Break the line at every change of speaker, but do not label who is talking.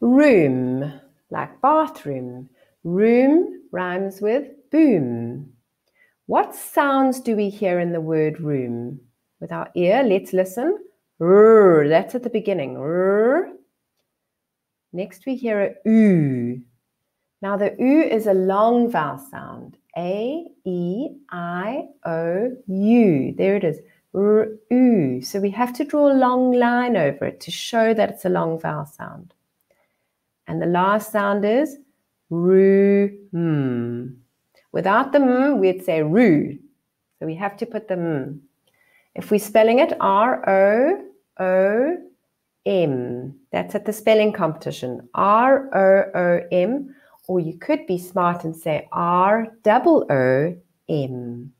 Room, like bathroom. Room rhymes with boom. What sounds do we hear in the word room? With our ear, let's listen. R, that's at the beginning. R. Next, we hear a oo. Now, the oo is a long vowel sound. A, E, I, O, U. There it is. R, oo. So we have to draw a long line over it to show that it's a long vowel sound. And the last sound is room. Mm. Without the m, we'd say roo. So we have to put the m. If we're spelling it R O O M, that's at the spelling competition. R O O M, or you could be smart and say R double O M.